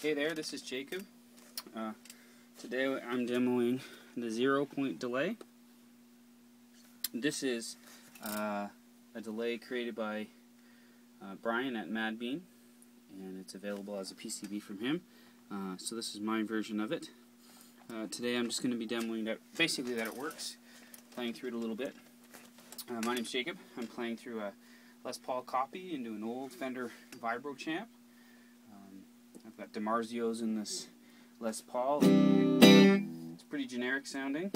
Hey there, this is Jacob. Uh, today I'm demoing the Zeropoint delay. This is uh, a delay created by uh, Brian at MadBean, and it's available as a PCB from him. Uh, so this is my version of it. Uh, today I'm just going to be demoing that, basically that it works, playing through it a little bit. Uh, my name's Jacob. I'm playing through a Les Paul copy into an old Fender Vibro Champ. Got DiMarzio's in this Les Paul. It's pretty generic sounding.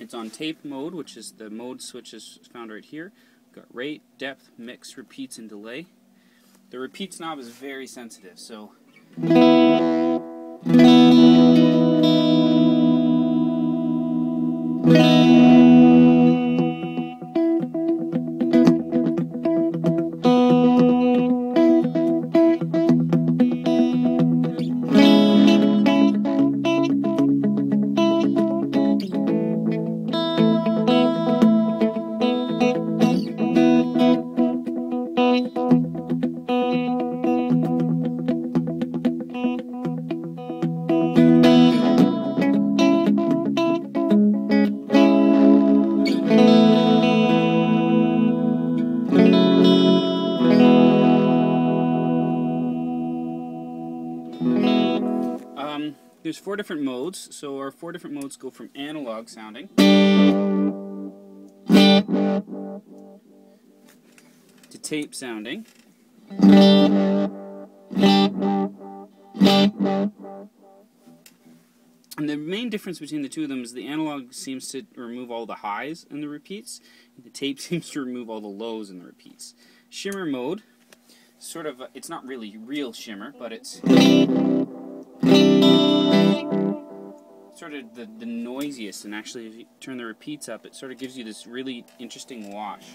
It's on tape mode, which is the mode switch is found right here. We've got rate, depth, mix, repeats, and delay. The repeats knob is very sensitive, so Um, there's four different modes, so our four different modes go from analog sounding. To tape sounding. And the main difference between the two of them is the analog seems to remove all the highs in the repeats, and the tape seems to remove all the lows in the repeats. Shimmer mode, sort of, it's not really real shimmer, but it's sort of the, the noisiest, and actually if you turn the repeats up, it sort of gives you this really interesting wash.